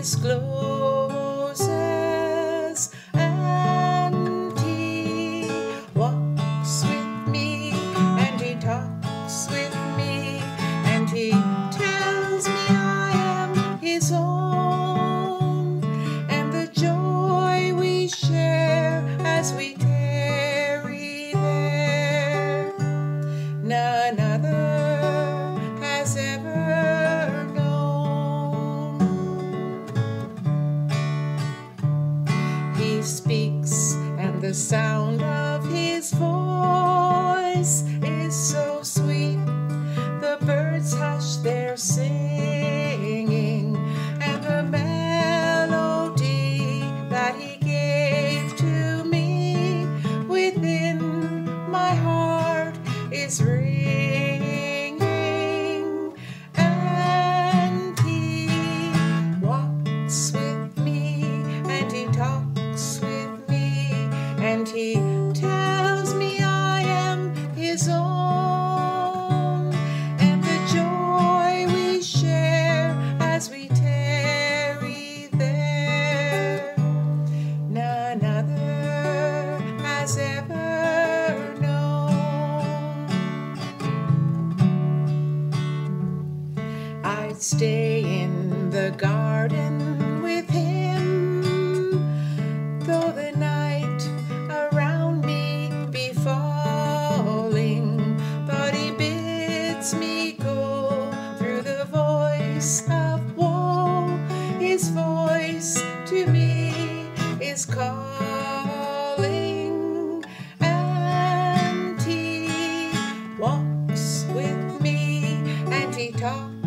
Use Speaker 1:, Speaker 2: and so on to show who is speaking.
Speaker 1: glow the sound of his voice is so sweet. The birds hush their singing, and the melody that he gave to me within my heart is ringing. And he tells me I am his own. And the joy we share as we tarry there, none other has ever known. I'd stay in the garden of woe. His voice to me is calling, and he walks with me, and he talks